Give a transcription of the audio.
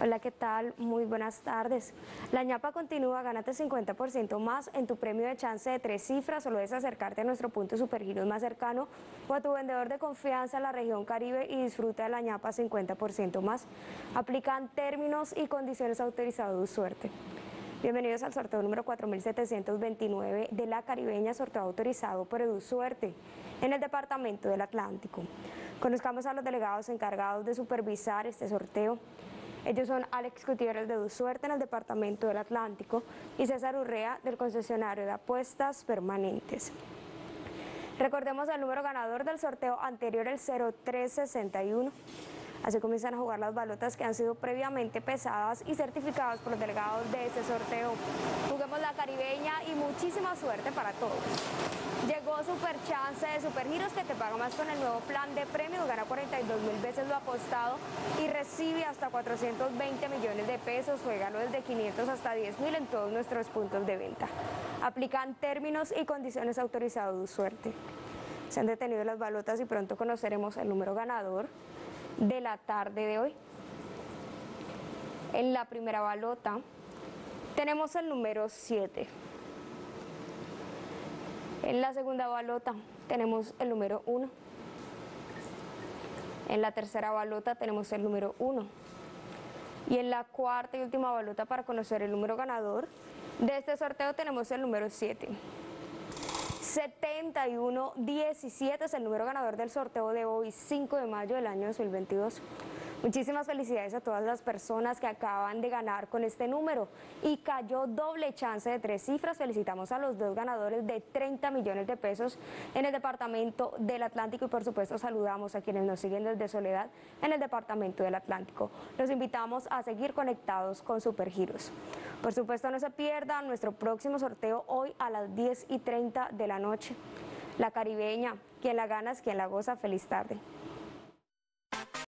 Hola, ¿qué tal? Muy buenas tardes. La ñapa continúa, gánate 50% más en tu premio de chance de tres cifras. Solo es acercarte a nuestro punto supergiros más cercano o a tu vendedor de confianza en la región Caribe y disfruta de la ñapa 50% más. Aplican términos y condiciones autorizados de suerte. Bienvenidos al sorteo número 4729 de la caribeña, sorteo autorizado por EduSuerte en el Departamento del Atlántico. Conozcamos a los delegados encargados de supervisar este sorteo. Ellos son Alex Gutiérrez de Dusuerte en el Departamento del Atlántico y César Urrea del concesionario de apuestas permanentes. Recordemos el número ganador del sorteo anterior, el 0361. Así comienzan a jugar las balotas que han sido previamente pesadas y certificadas por los delegados de este sorteo. Y muchísima suerte para todos. Llegó Super Chance de Supergiros que te paga más con el nuevo plan de premios, gana 42 mil veces lo apostado y recibe hasta 420 millones de pesos, juégalo desde 500 hasta 10 mil en todos nuestros puntos de venta. Aplican términos y condiciones autorizados suerte. Se han detenido las balotas y pronto conoceremos el número ganador de la tarde de hoy. En la primera balota tenemos el número 7. En la segunda balota tenemos el número 1. En la tercera balota tenemos el número 1. Y en la cuarta y última balota para conocer el número ganador de este sorteo tenemos el número 7. 7117 es el número ganador del sorteo de hoy, 5 de mayo del año 2022. Muchísimas felicidades a todas las personas que acaban de ganar con este número y cayó doble chance de tres cifras. Felicitamos a los dos ganadores de 30 millones de pesos en el departamento del Atlántico y por supuesto saludamos a quienes nos siguen desde Soledad en el departamento del Atlántico. Los invitamos a seguir conectados con Supergiros. Por supuesto no se pierdan nuestro próximo sorteo hoy a las 10 y 30 de la noche. La caribeña, quien la gana es quien la goza. Feliz tarde.